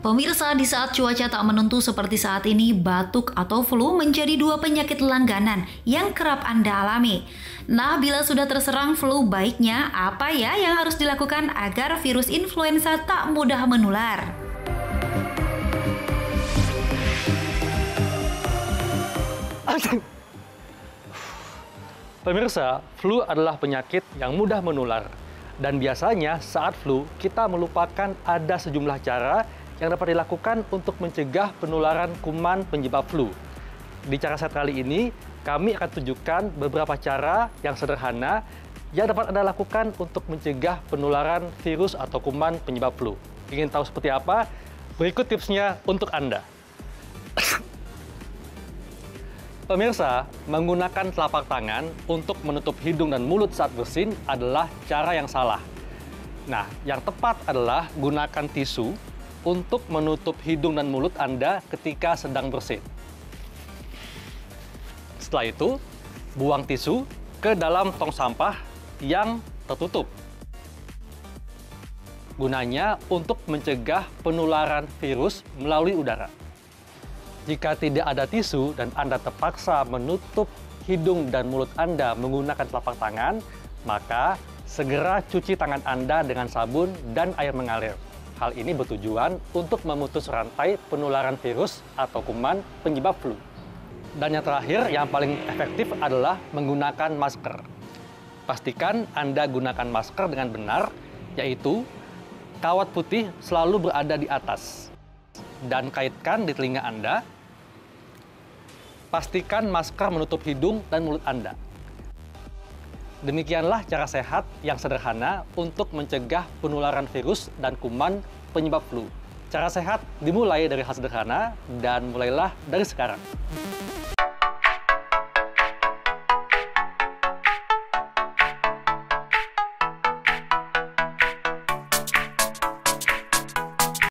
Pemirsa, di saat cuaca tak menentu seperti saat ini, batuk atau flu menjadi dua penyakit langganan yang kerap Anda alami. Nah, bila sudah terserang flu, baiknya apa ya yang harus dilakukan agar virus influenza tak mudah menular? Pemirsa, flu adalah penyakit yang mudah menular. Dan biasanya saat flu, kita melupakan ada sejumlah cara yang dapat dilakukan untuk mencegah penularan kuman penyebab flu. Di cara set kali ini, kami akan tunjukkan beberapa cara yang sederhana yang dapat Anda lakukan untuk mencegah penularan virus atau kuman penyebab flu. Ingin tahu seperti apa? Berikut tipsnya untuk Anda. Pemirsa, menggunakan telapak tangan untuk menutup hidung dan mulut saat bersin adalah cara yang salah. Nah, yang tepat adalah gunakan tisu untuk menutup hidung dan mulut Anda ketika sedang bersin. Setelah itu, buang tisu ke dalam tong sampah yang tertutup. Gunanya untuk mencegah penularan virus melalui udara. Jika tidak ada tisu dan Anda terpaksa menutup hidung dan mulut Anda menggunakan telapak tangan, maka segera cuci tangan Anda dengan sabun dan air mengalir. Hal ini bertujuan untuk memutus rantai penularan virus atau kuman penyebab flu. Dan yang terakhir, yang paling efektif adalah menggunakan masker. Pastikan Anda gunakan masker dengan benar, yaitu kawat putih selalu berada di atas. Dan kaitkan di telinga Anda. Pastikan masker menutup hidung dan mulut Anda. Demikianlah cara sehat yang sederhana untuk mencegah penularan virus dan kuman penyebab flu. Cara sehat dimulai dari hal sederhana dan mulailah dari sekarang.